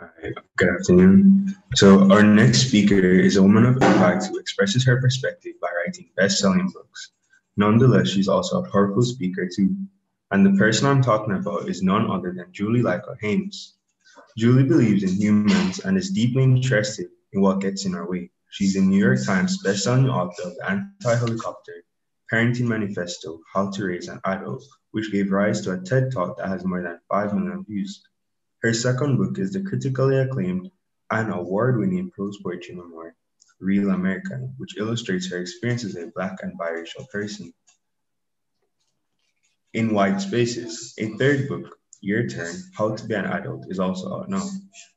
Hi, good afternoon. So our next speaker is a woman of impact who expresses her perspective by writing best-selling books. Nonetheless, she's also a powerful speaker too. And the person I'm talking about is none other than Julie Lythcott-Haims. Julie believes in humans and is deeply interested in what gets in our way. She's a New York Times bestselling author of the Anti-Helicopter Parenting Manifesto, How to Raise an Adult, which gave rise to a TED Talk that has more than 5 million views. Her second book is the critically acclaimed and award-winning prose poetry memoir, Real American, which illustrates her experience as a Black and biracial person. In White Spaces, a third book, Your Turn, How to Be an Adult, is also out now.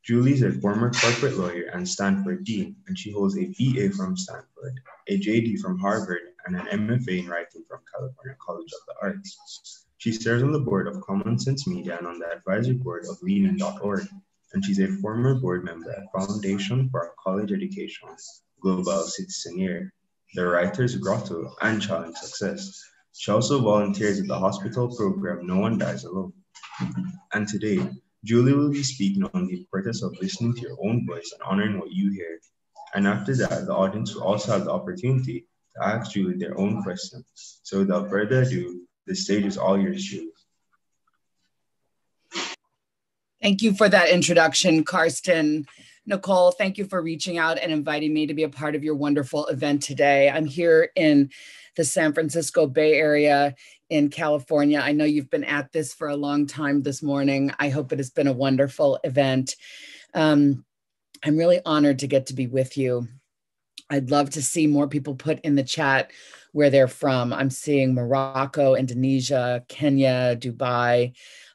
Julie is a former corporate lawyer and Stanford Dean, and she holds a BA from Stanford, a JD from Harvard, and an MFA in writing from California College of the Arts. She serves on the board of Common Sense Media and on the advisory board of Leanin.Org, and she's a former board member at Foundation for College Education, Global Citizen Year, the Writers Grotto, and Challenge Success. She also volunteers at the hospital program No One Dies Alone. And today, Julie will be speaking on the importance of listening to your own voice and honoring what you hear. And after that, the audience will also have the opportunity to ask Julie their own questions. So without further ado, the stage is all yours, Julie. Thank you for that introduction, Karsten. Nicole, thank you for reaching out and inviting me to be a part of your wonderful event today. I'm here in the San Francisco Bay Area in California. I know you've been at this for a long time this morning. I hope it has been a wonderful event. Um, I'm really honored to get to be with you. I'd love to see more people put in the chat where they're from. I'm seeing Morocco, Indonesia, Kenya, Dubai.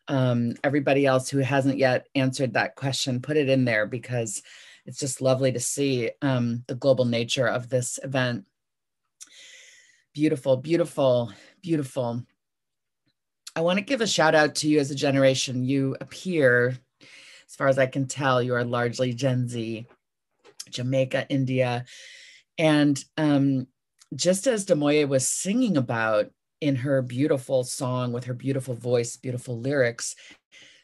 Um, everybody else who hasn't yet answered that question, put it in there because it's just lovely to see um, the global nature of this event. Beautiful, beautiful, beautiful. I want to give a shout out to you as a generation. You appear, as far as I can tell, you are largely Gen Z, Jamaica, India. And um, just as Demoye was singing about in her beautiful song with her beautiful voice, beautiful lyrics,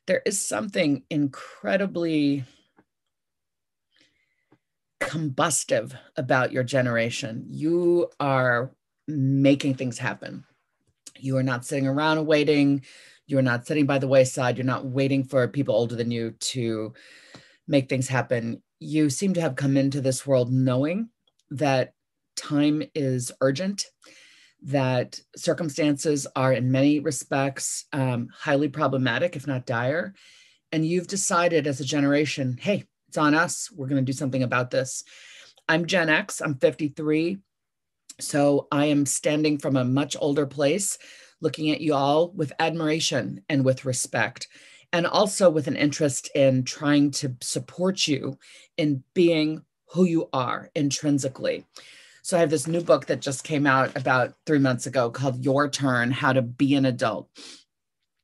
there is something incredibly combustive about your generation. You are making things happen. You are not sitting around waiting. You are not sitting by the wayside. You're not waiting for people older than you to make things happen. You seem to have come into this world knowing that time is urgent, that circumstances are, in many respects, um, highly problematic, if not dire. And you've decided as a generation, hey, it's on us. We're going to do something about this. I'm Gen X, I'm 53. So I am standing from a much older place, looking at you all with admiration and with respect, and also with an interest in trying to support you in being who you are intrinsically. So I have this new book that just came out about three months ago called Your Turn How to Be an Adult.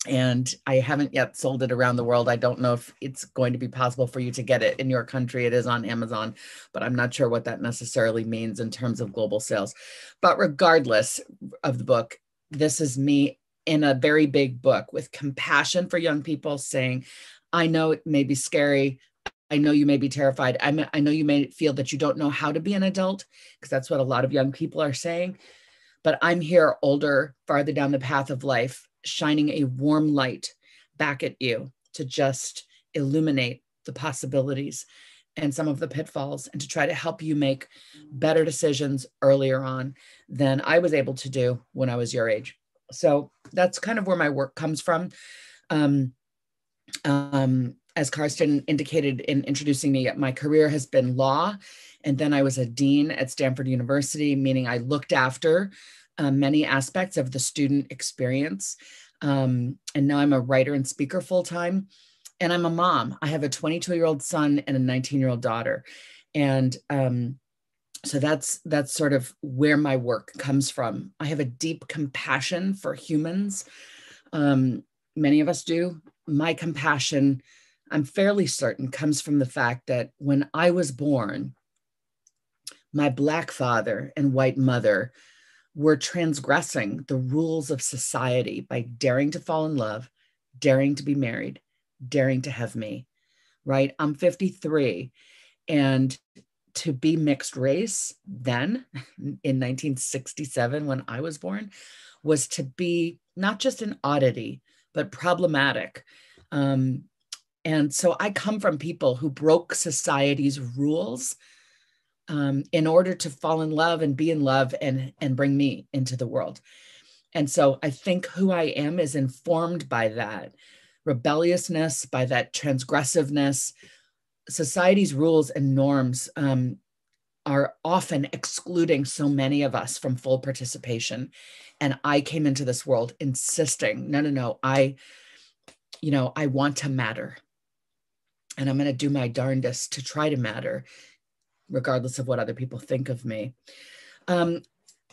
And I haven't yet sold it around the world. I don't know if it's going to be possible for you to get it in your country. It is on Amazon, but I'm not sure what that necessarily means in terms of global sales. But regardless of the book, this is me in a very big book with compassion for young people saying, I know it may be scary. I know you may be terrified. I'm, I know you may feel that you don't know how to be an adult, because that's what a lot of young people are saying. But I'm here, older, farther down the path of life, shining a warm light back at you to just illuminate the possibilities and some of the pitfalls and to try to help you make better decisions earlier on than I was able to do when I was your age. So that's kind of where my work comes from. Um, um, as Karsten indicated in introducing me, my career has been law. And then I was a dean at Stanford University, meaning I looked after uh, many aspects of the student experience. Um, and now I'm a writer and speaker full time. And I'm a mom. I have a 22 year old son and a 19 year old daughter. And um, so that's that's sort of where my work comes from. I have a deep compassion for humans. Um, many of us do. My compassion I'm fairly certain comes from the fact that when I was born, my Black father and white mother were transgressing the rules of society by daring to fall in love, daring to be married, daring to have me. right? I'm 53. And to be mixed race then in 1967, when I was born, was to be not just an oddity, but problematic. Um, and so I come from people who broke society's rules um, in order to fall in love and be in love and, and bring me into the world. And so I think who I am is informed by that rebelliousness, by that transgressiveness. Society's rules and norms um, are often excluding so many of us from full participation. And I came into this world insisting, no, no, no, I, you know, I want to matter. And I'm going to do my darndest to try to matter, regardless of what other people think of me. Um,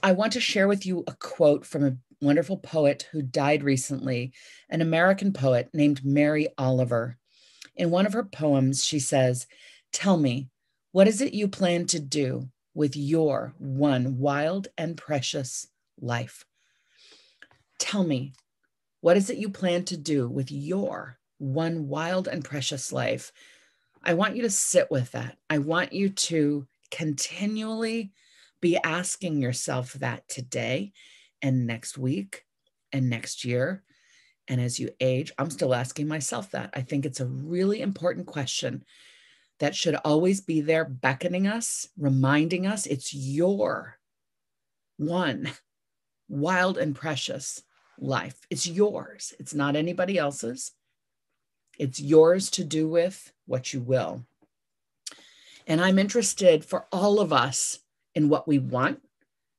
I want to share with you a quote from a wonderful poet who died recently, an American poet named Mary Oliver. In one of her poems, she says, Tell me, what is it you plan to do with your one wild and precious life? Tell me, what is it you plan to do with your one wild and precious life? I want you to sit with that. I want you to continually be asking yourself that today and next week and next year. And as you age, I'm still asking myself that. I think it's a really important question that should always be there, beckoning us, reminding us it's your one wild and precious life. It's yours, it's not anybody else's. It's yours to do with what you will. And I'm interested for all of us in what we want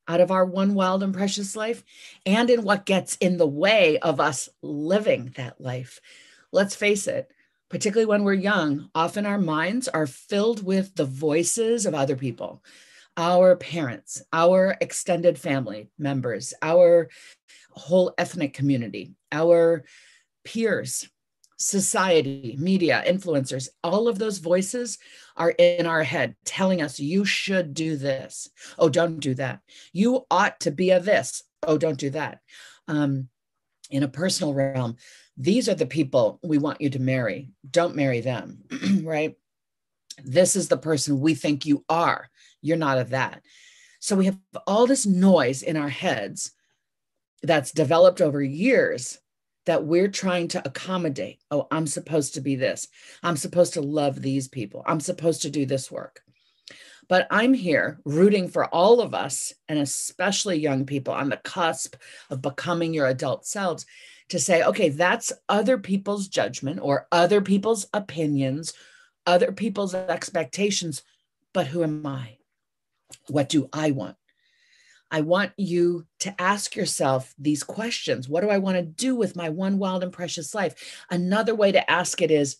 out of our one wild and precious life and in what gets in the way of us living that life. Let's face it, particularly when we're young, often our minds are filled with the voices of other people our parents, our extended family members, our whole ethnic community, our peers, society, media, influencers, all of those voices are in our head telling us, you should do this. Oh, don't do that. You ought to be a this. Oh, don't do that. Um, in a personal realm, these are the people we want you to marry. Don't marry them, right? This is the person we think you are. You're not of that. So we have all this noise in our heads that's developed over years that we're trying to accommodate. Oh, I'm supposed to be this. I'm supposed to love these people. I'm supposed to do this work. But I'm here rooting for all of us, and especially young people on the cusp of becoming your adult selves, to say, okay, that's other people's judgment or other people's opinions, other people's expectations. But who am I? What do I want? I want you to ask yourself these questions What do I want to do with my one wild and precious life? Another way to ask it is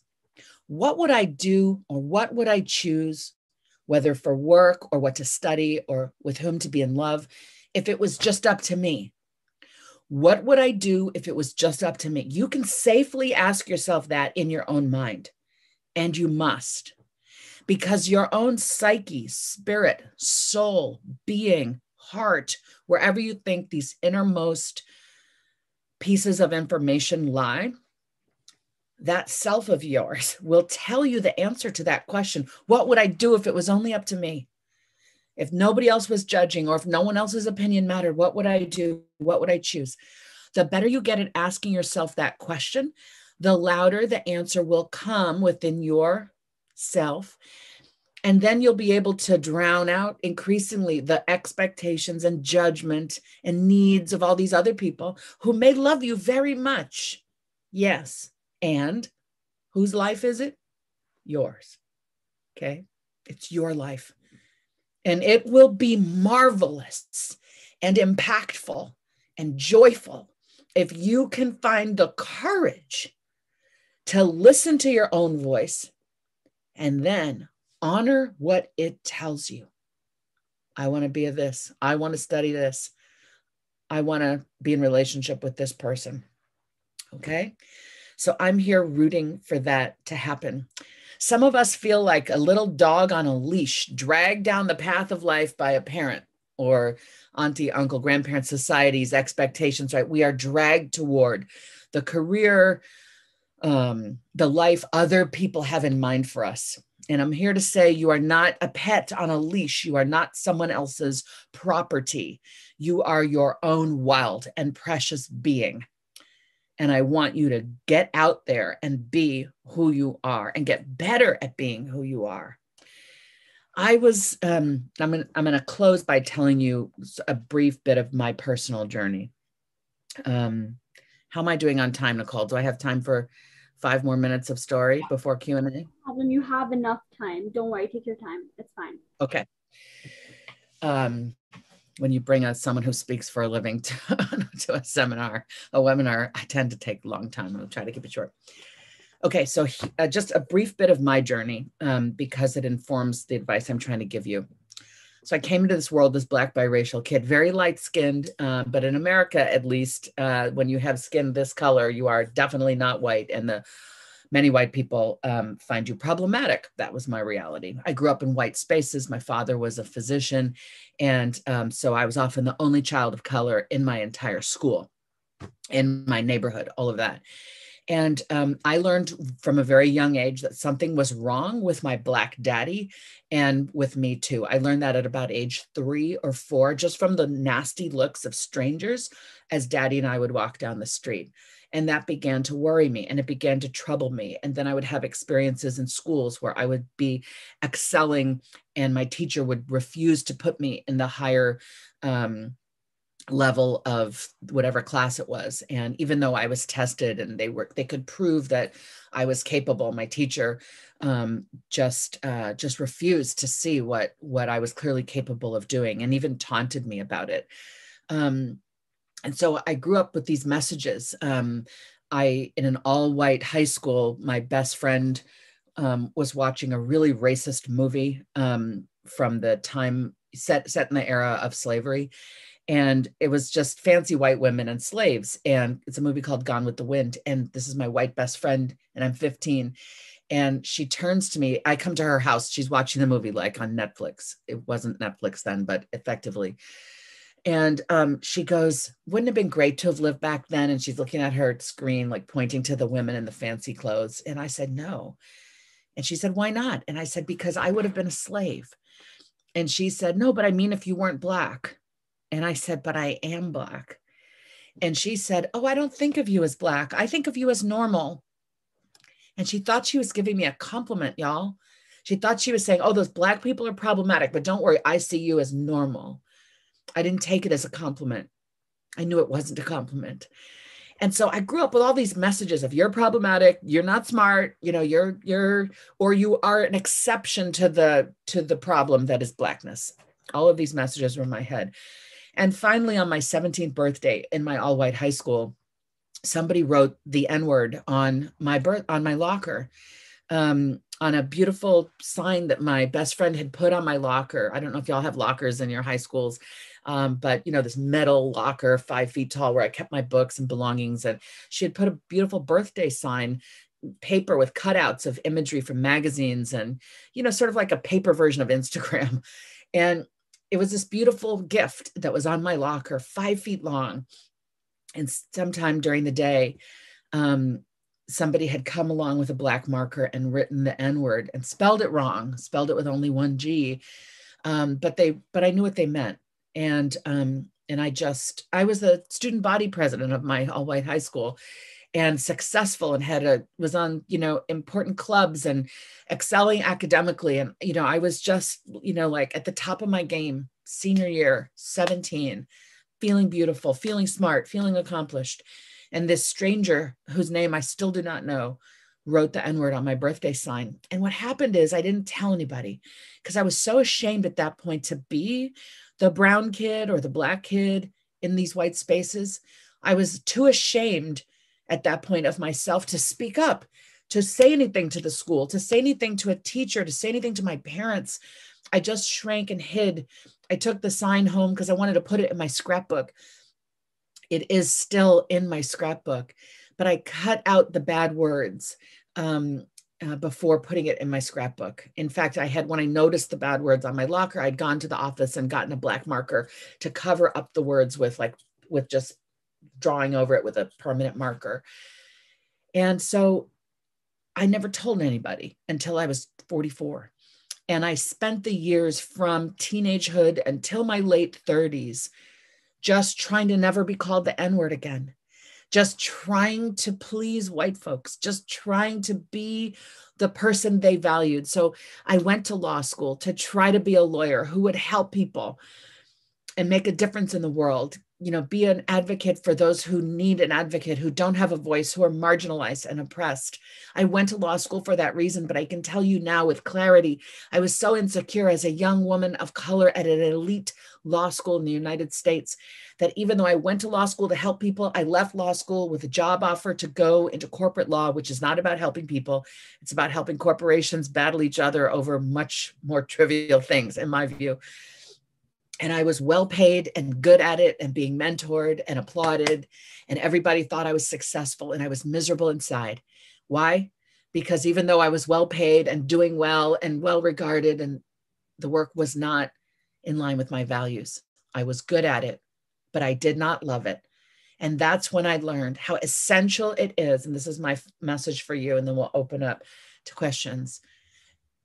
What would I do or what would I choose, whether for work or what to study or with whom to be in love, if it was just up to me? What would I do if it was just up to me? You can safely ask yourself that in your own mind, and you must because your own psyche, spirit, soul, being heart, wherever you think these innermost pieces of information lie, that self of yours will tell you the answer to that question. What would I do if it was only up to me? If nobody else was judging or if no one else's opinion mattered, what would I do? What would I choose? The better you get at asking yourself that question, the louder the answer will come within your self and then you'll be able to drown out increasingly the expectations and judgment and needs of all these other people who may love you very much. Yes. And whose life is it? Yours. Okay. It's your life. And it will be marvelous and impactful and joyful if you can find the courage to listen to your own voice and then honor what it tells you. I want to be a this. I want to study this. I want to be in relationship with this person. Okay. So I'm here rooting for that to happen. Some of us feel like a little dog on a leash, dragged down the path of life by a parent or auntie, uncle, grandparent society's expectations, right? We are dragged toward the career, um, the life other people have in mind for us. And I'm here to say you are not a pet on a leash. You are not someone else's property. You are your own wild and precious being. And I want you to get out there and be who you are and get better at being who you are. I was, um, I'm gonna. I'm gonna close by telling you a brief bit of my personal journey. Um, how am I doing on time, Nicole? Do I have time for five more minutes of story before Q&A? Problem, you have enough time. Don't worry, take your time. It's fine. Okay. Um, when you bring us someone who speaks for a living to, to a seminar, a webinar, I tend to take a long time. I'll try to keep it short. Okay, so uh, just a brief bit of my journey um, because it informs the advice I'm trying to give you. So I came into this world as black biracial kid, very light skinned, uh, but in America, at least, uh, when you have skin this color, you are definitely not white, and the many white people um, find you problematic. That was my reality. I grew up in white spaces. My father was a physician, and um, so I was often the only child of color in my entire school, in my neighborhood, all of that. And um, I learned from a very young age that something was wrong with my Black daddy and with me too. I learned that at about age three or four, just from the nasty looks of strangers as daddy and I would walk down the street. And that began to worry me and it began to trouble me. And then I would have experiences in schools where I would be excelling and my teacher would refuse to put me in the higher um, level of whatever class it was. And even though i was tested and they were they could prove that i was capable my teacher um, just uh, just refused to see what what i was clearly capable of doing and even taunted me about it. Um, and so i grew up with these messages. Um, i in an all white high school my best friend um, was watching a really racist movie um, from the time set set in the era of slavery and it was just fancy white women and slaves and it's a movie called gone with the wind and this is my white best friend and i'm 15 and she turns to me i come to her house she's watching the movie like on netflix. It wasn't netflix then but effectively. And um, she goes wouldn't it have been great to have lived back then? And she's looking at her screen like pointing to the women in the fancy clothes and i said no. And she said why not? And i said because i would have been a slave. And she said no but i mean if you weren't black and I said, But I am Black. And she said, Oh, I don't think of you as Black. I think of you as normal. And she thought she was giving me a compliment, y'all. She thought she was saying, Oh, those Black people are problematic, but don't worry, I see you as normal. I didn't take it as a compliment. I knew it wasn't a compliment. And so I grew up with all these messages of you're problematic, you're not smart, you know, you're you're or you are an exception to the to the problem that is blackness. All of these messages were in my head. And finally, on my 17th birthday in my all white high school, somebody wrote the N word on my birth on my locker. Um, on a beautiful sign that my best friend had put on my locker. I don't know if y'all have lockers in your high schools, um, but you know, this metal locker, five feet tall, where I kept my books and belongings. And she had put a beautiful birthday sign paper with cutouts of imagery from magazines and, you know, sort of like a paper version of Instagram. And it was this beautiful gift that was on my locker, five feet long. And sometime during the day, um, somebody had come along with a black marker and written the N word and spelled it wrong, spelled it with only one G. Um, but they, but I knew what they meant. And, um, and I just, I was the student body president of my all white high school and successful and had a was on you know important clubs and excelling academically. And you know i was just you know like at the top of my game senior year 17 feeling beautiful feeling smart feeling accomplished. And this stranger whose name i still do not know wrote the n word on my birthday sign. And what happened is i didn't tell anybody because i was so ashamed at that point to be the brown kid or the black kid in these white spaces. I was too ashamed at that point of myself to speak up, to say anything to the school, to say anything to a teacher, to say anything to my parents. I just shrank and hid. I took the sign home because I wanted to put it in my scrapbook. It is still in my scrapbook, but I cut out the bad words um, uh, before putting it in my scrapbook. In fact, I had, when I noticed the bad words on my locker, I'd gone to the office and gotten a black marker to cover up the words with like, with just drawing over it with a permanent marker. And so I never told anybody until I was 44. And I spent the years from teenagehood until my late 30s just trying to never be called the N word again, just trying to please white folks, just trying to be the person they valued. So I went to law school to try to be a lawyer who would help people and make a difference in the world, you know be an advocate for those who need an advocate who don't have a voice who are marginalized and oppressed. I went to law school for that reason but i can tell you now with clarity i was so insecure as a young woman of color at an elite law school in the united states that even though i went to law school to help people i left law school with a job offer to go into corporate law which is not about helping people. It's about helping corporations battle each other over much more trivial things in my view and I was well paid and good at it and being mentored and applauded. And everybody thought I was successful and I was miserable inside. Why? Because even though I was well paid and doing well and well regarded, and the work was not in line with my values, I was good at it, but I did not love it. And that's when I learned how essential it is. And this is my message for you. And then we'll open up to questions.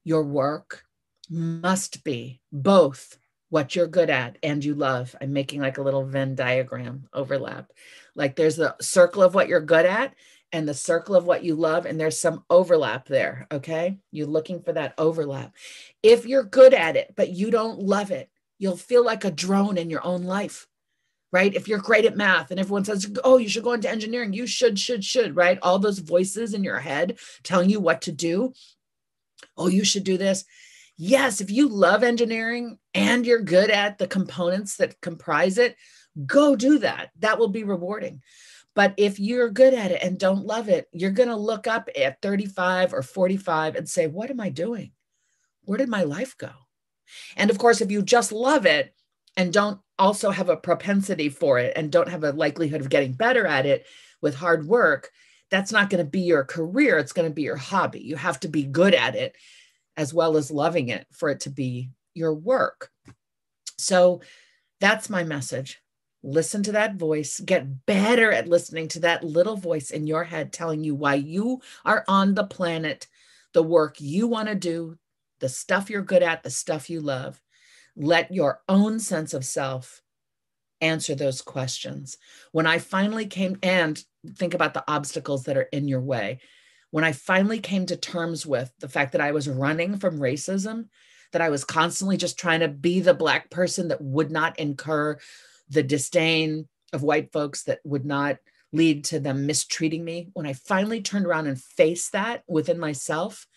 Your work must be both what you're good at and you love. I'm making like a little Venn diagram overlap. Like there's the circle of what you're good at and the circle of what you love, and there's some overlap there. Okay. You're looking for that overlap. If you're good at it, but you don't love it, you'll feel like a drone in your own life. Right. If you're great at math and everyone says, oh, you should go into engineering, you should, should, should, right? All those voices in your head telling you what to do. Oh, you should do this yes, if you love engineering and you're good at the components that comprise it, go do that. That will be rewarding. But if you're good at it and don't love it, you're going to look up at 35 or 45 and say, What am I doing? Where did my life go? And of course, if you just love it and don't also have a propensity for it and don't have a likelihood of getting better at it with hard work, that's not going to be your career. It's going to be your hobby. You have to be good at it as well as loving it for it to be your work. So that's my message. Listen to that voice, get better at listening to that little voice in your head telling you why you are on the planet, the work you want to do, the stuff you're good at, the stuff you love. Let your own sense of self answer those questions. When I finally came and think about the obstacles that are in your way when I finally came to terms with the fact that I was running from racism, that I was constantly just trying to be the Black person that would not incur the disdain of white folks, that would not lead to them mistreating me, when I finally turned around and faced that within myself,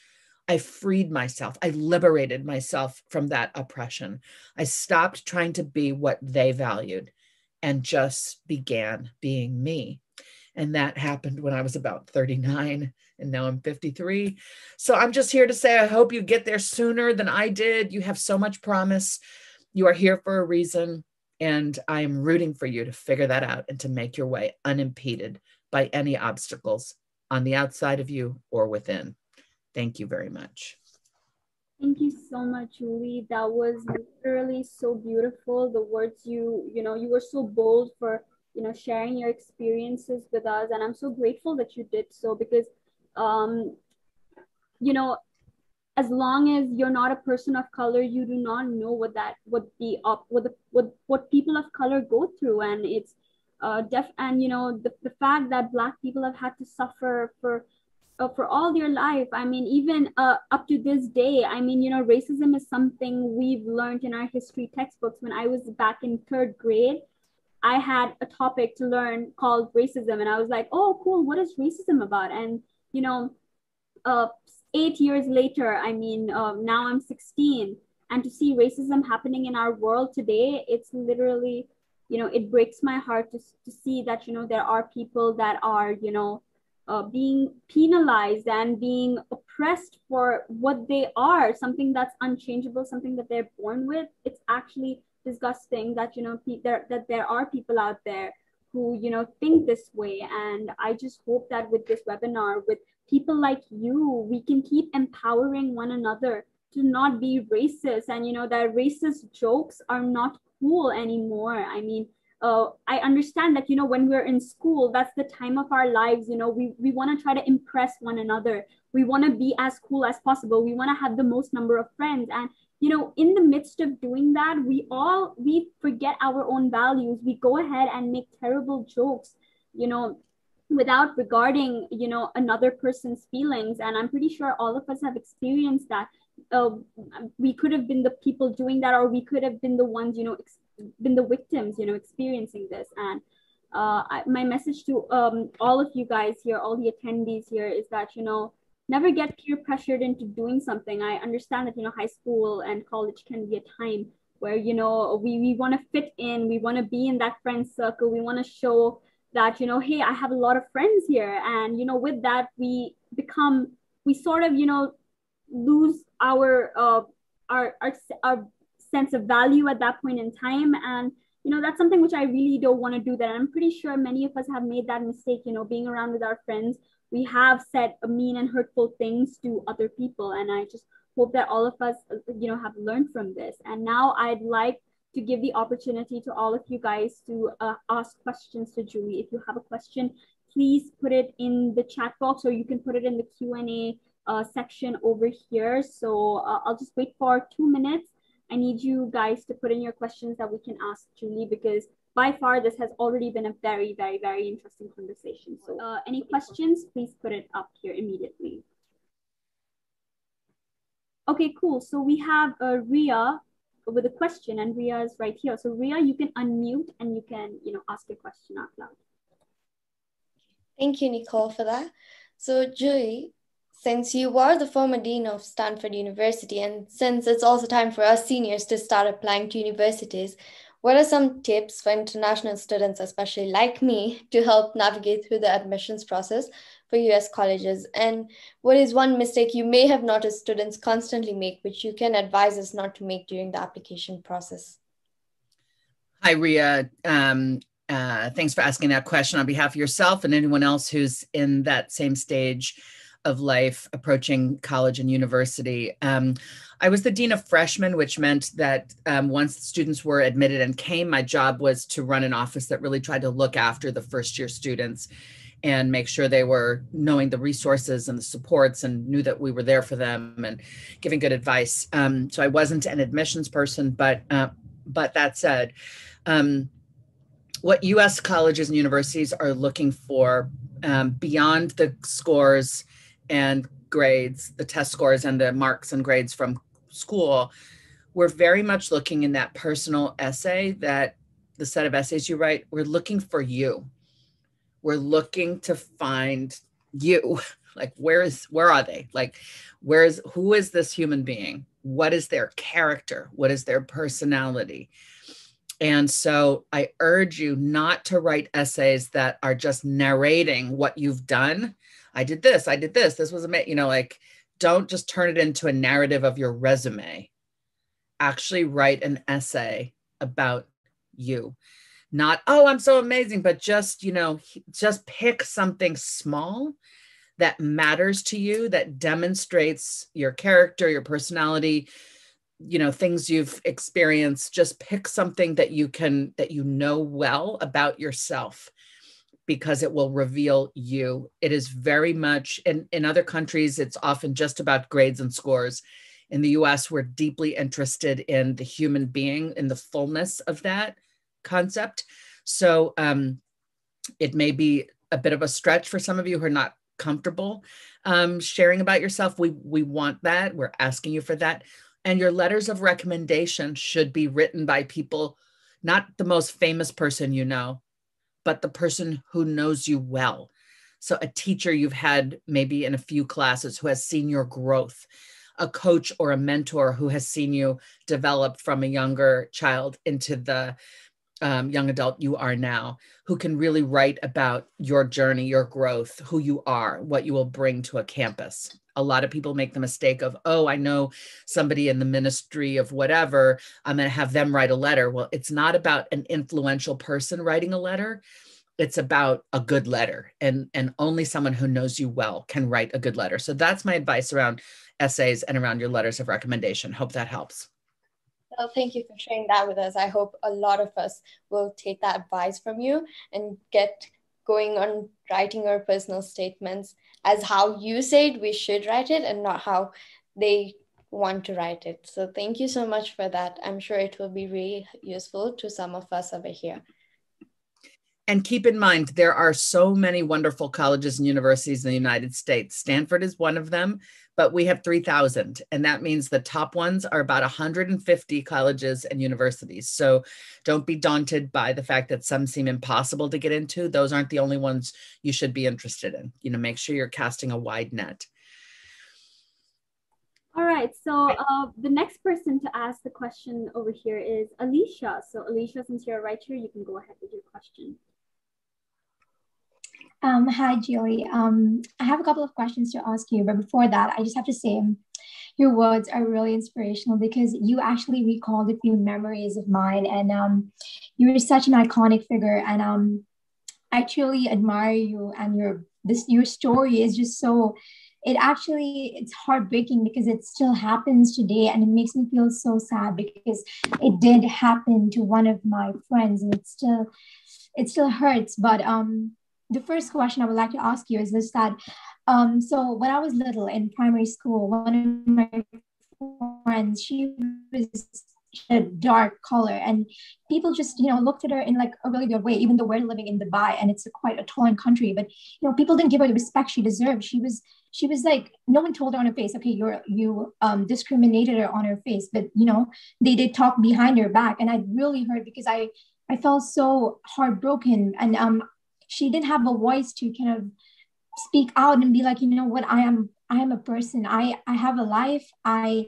I freed myself. I liberated myself from that oppression. I stopped trying to be what they valued and just began being me. And that happened when I was about 39 and now I'm 53. So I'm just here to say I hope you get there sooner than I did. You have so much promise. You are here for a reason. And I am rooting for you to figure that out and to make your way unimpeded by any obstacles on the outside of you or within. Thank you very much. Thank you so much, Julie. That was literally so beautiful. The words you, you know, you were so bold for, you know, sharing your experiences with us. And I'm so grateful that you did so because um, you know as long as you're not a person of color you do not know what that what the up what the what what people of color go through. And it's uh def and you know the, the fact that black people have had to suffer for uh, for all their life. I mean even uh, up to this day i mean you know racism is something we've learned in our history textbooks. When i was back in third grade i had a topic to learn called racism and i was like oh cool what is racism about and you know, uh, eight years later, I mean, uh, now I'm 16, and to see racism happening in our world today, it's literally, you know, it breaks my heart to, to see that, you know, there are people that are, you know, uh, being penalized and being oppressed for what they are, something that's unchangeable, something that they're born with. It's actually disgusting that, you know, pe- there, that there are people out there who you know think this way and i just hope that with this webinar with people like you we can keep empowering one another to not be racist and you know that racist jokes are not cool anymore i mean uh, I understand that, you know, when we're in school, that's the time of our lives. You know, we, we want to try to impress one another. We want to be as cool as possible. We want to have the most number of friends. And, you know, in the midst of doing that, we all, we forget our own values. We go ahead and make terrible jokes, you know, without regarding, you know, another person's feelings. And I'm pretty sure all of us have experienced that. Uh, we could have been the people doing that, or we could have been the ones, you know, ex- been the victims, you know, experiencing this. And uh, I, my message to um, all of you guys here, all the attendees here, is that you know, never get peer pressured into doing something. I understand that you know, high school and college can be a time where you know we we want to fit in, we want to be in that friend circle, we want to show that you know, hey, I have a lot of friends here, and you know, with that we become we sort of you know lose our uh, our, our our sense of value at that point in time. And you know that's something which i really don't want to do that. I'm pretty sure many of us have made that mistake you know being around with our friends we have said mean and hurtful things to other people and i just hope that all of us you know have learned from this. And now i'd like to give the opportunity to all of you guys to uh, ask questions to julie. If you have a question please put it in the chat box or you can put it in the q&a uh, section over here. So uh, i'll just wait for two minutes. I need you guys to put in your questions that we can ask Julie because by far this has already been a very, very, very interesting conversation. So uh, any questions, please put it up here immediately. Okay, cool. So we have uh, Ria with a question and Ria is right here. So Ria, you can unmute and you can, you know, ask your question out loud. Thank you, Nicole, for that. So Julie, since you are the former dean of Stanford University, and since it's also time for us seniors to start applying to universities, what are some tips for international students, especially like me, to help navigate through the admissions process for US colleges? And what is one mistake you may have noticed students constantly make, which you can advise us not to make during the application process? Hi, Ria. Um, uh, thanks for asking that question on behalf of yourself and anyone else who's in that same stage of life approaching college and university. Um, I was the dean of freshmen, which meant that um, once students were admitted and came, my job was to run an office that really tried to look after the first year students and make sure they were knowing the resources and the supports and knew that we were there for them and giving good advice. Um, so I wasn't an admissions person, but uh, but that said, um, what U.S. colleges and universities are looking for um, beyond the scores and grades, the test scores and the marks and grades from school, we're very much looking in that personal essay that the set of essays you write, we're looking for you. We're looking to find you. Like where is where are they? Like where is who is this human being? What is their character? What is their personality? And so I urge you not to write essays that are just narrating what you've done I did this, I did this, this was a, you know, like don't just turn it into a narrative of your resume. Actually write an essay about you. Not, oh, I'm so amazing, but just, you know, just pick something small that matters to you, that demonstrates your character, your personality, you know, things you've experienced. Just pick something that you can, that you know well about yourself because it will reveal you. It is very much in, in other countries, it's often just about grades and scores. In the US, we're deeply interested in the human being, in the fullness of that concept. So um, it may be a bit of a stretch for some of you who are not comfortable um, sharing about yourself. We, we want that. We're asking you for that. And your letters of recommendation should be written by people, not the most famous person you know, but the person who knows you well. So, a teacher you've had maybe in a few classes who has seen your growth, a coach or a mentor who has seen you develop from a younger child into the um, young adult you are now, who can really write about your journey, your growth, who you are, what you will bring to a campus. A lot of people make the mistake of, oh, I know somebody in the ministry of whatever, I'm going to have them write a letter. Well, it's not about an influential person writing a letter. It's about a good letter, and, and only someone who knows you well can write a good letter. So that's my advice around essays and around your letters of recommendation. Hope that helps. Well, thank you for sharing that with us. I hope a lot of us will take that advice from you and get going on writing our personal statements as how you said we should write it and not how they want to write it. So thank you so much for that. I'm sure it will be really useful to some of us over here. And keep in mind, there are so many wonderful colleges and universities in the United States. Stanford is one of them, but we have 3,000. And that means the top ones are about 150 colleges and universities. So don't be daunted by the fact that some seem impossible to get into. Those aren't the only ones you should be interested in. You know, make sure you're casting a wide net. All right, so uh, the next person to ask the question over here is Alicia. So Alicia, since you're right here, you can go ahead with your question. Um, hi, Julie. Um, I have a couple of questions to ask you, but before that, I just have to say your words are really inspirational because you actually recalled a few memories of mine, and um, you are such an iconic figure, and um, I truly admire you. And your this your story is just so it actually it's heartbreaking because it still happens today and it makes me feel so sad because it did happen to one of my friends and it still it still hurts but um the first question i would like to ask you is this that um so when i was little in primary school one of my friends she was a dark color and people just you know looked at her in like a really good way even though we're living in dubai and it's a quite a tolerant country but you know people didn't give her the respect she deserved. She was she was like no one told her on her face okay you're you um discriminated her on her face but you know they did talk behind her back and i really hurt because i i felt so heartbroken and um she didn't have a voice to kind of speak out and be like you know what i am i am a person i i have a life i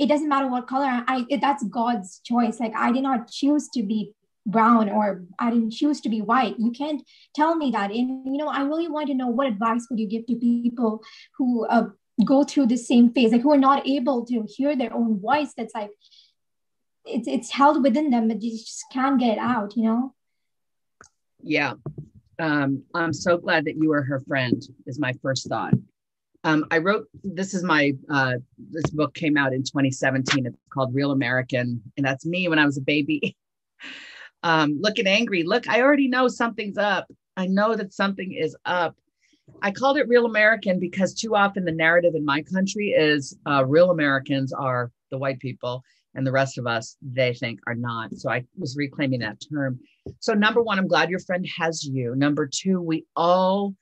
it doesn't matter what color I, I that's God's choice. Like I did not choose to be brown or I didn't choose to be white. You can't tell me that. And you know, I really want to know what advice would you give to people who uh, go through the same phase, like who are not able to hear their own voice. That's like it's it's held within them, but you just can't get it out. You know. Yeah, um, I'm so glad that you were her friend. Is my first thought. Um, I wrote this is my uh, this book came out in 2017. It's called Real American, and that's me when I was a baby, um, looking angry. Look, I already know something's up. I know that something is up. I called it Real American because too often the narrative in my country is uh, real Americans are the white people, and the rest of us they think are not. So I was reclaiming that term. So number one, I'm glad your friend has you. Number two, we all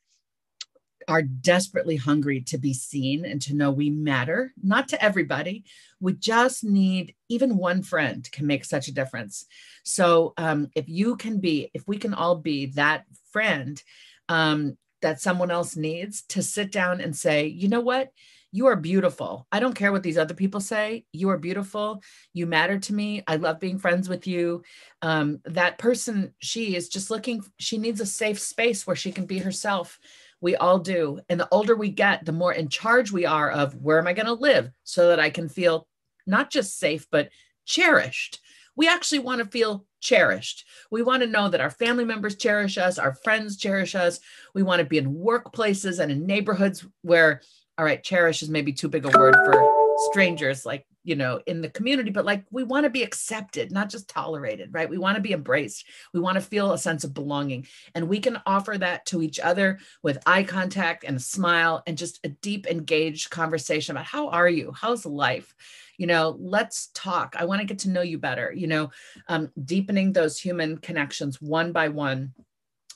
are desperately hungry to be seen and to know we matter, not to everybody. We just need even one friend can make such a difference. So um, if you can be, if we can all be that friend um, that someone else needs to sit down and say, you know what? You are beautiful. I don't care what these other people say. You are beautiful. You matter to me. I love being friends with you. Um, that person, she is just looking, she needs a safe space where she can be herself we all do. And the older we get, the more in charge we are of where am I going to live so that I can feel not just safe, but cherished. We actually want to feel cherished. We want to know that our family members cherish us, our friends cherish us. We want to be in workplaces and in neighborhoods where, all right, cherish is maybe too big a word for strangers like you know in the community but like we want to be accepted not just tolerated right? We want to be embraced. We want to feel a sense of belonging and we can offer that to each other with eye contact and a smile and just a deep engaged conversation about how are you? How's life? You know let's talk. I want to get to know you better. You know um, deepening those human connections one by one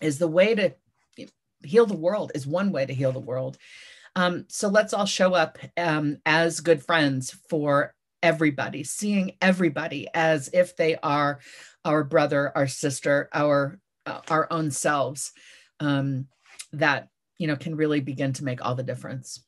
is the way to heal the world is one way to heal the world um, so let's all show up um, as good friends for everybody, seeing everybody as if they are our brother, our sister, our uh, our own selves. Um, that you know can really begin to make all the difference.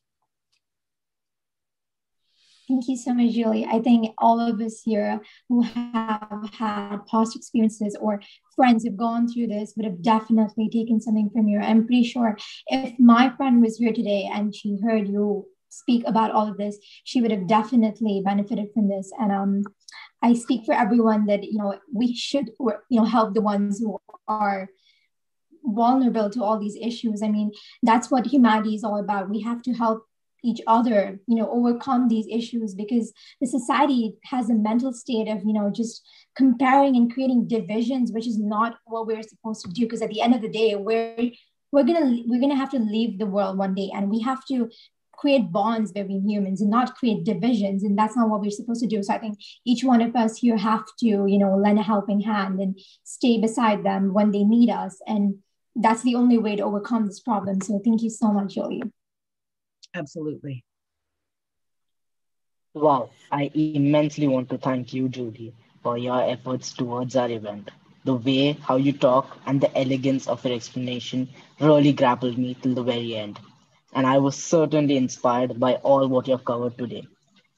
Thank you so much, Julie. I think all of us here who have had past experiences or friends who've gone through this would have definitely taken something from you. I'm pretty sure if my friend was here today and she heard you speak about all of this, she would have definitely benefited from this. And um, I speak for everyone that you know we should you know help the ones who are vulnerable to all these issues. I mean, that's what humanity is all about. We have to help each other you know overcome these issues because the society has a mental state of you know just comparing and creating divisions which is not what we're supposed to do. Because at the end of the day we're we're gonna we're gonna have to leave the world one day and we have to create bonds between humans and not create divisions. And that's not what we're supposed to do. So i think each one of us here have to you know lend a helping hand and stay beside them when they need us. And that's the only way to overcome this problem. So thank you so much julie absolutely wow i immensely want to thank you julie for your efforts towards our event the way how you talk and the elegance of your explanation really grappled me till the very end and I was certainly inspired by all what you have covered today.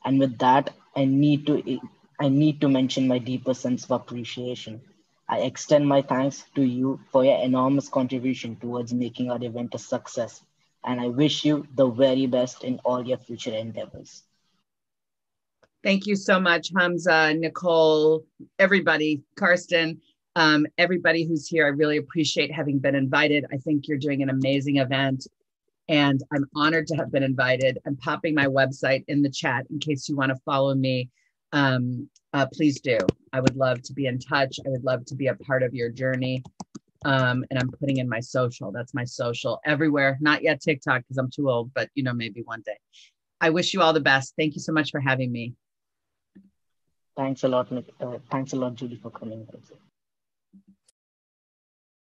And with that, I need to I need to mention my deeper sense of appreciation. I extend my thanks to you for your enormous contribution towards making our event a success. And I wish you the very best in all your future endeavors. Thank you so much, Hamza, Nicole, everybody, Karsten, um, everybody who's here. I really appreciate having been invited. I think you're doing an amazing event. And I'm honored to have been invited. I'm popping my website in the chat in case you want to follow me. Um, uh, please do. I would love to be in touch. I would love to be a part of your journey. Um, and I'm putting in my social. That's my social everywhere. Not yet TikTok because I'm too old, but you know, maybe one day. I wish you all the best. Thank you so much for having me. Thanks a lot, Nick. Uh, thanks a lot, Julie, for coming.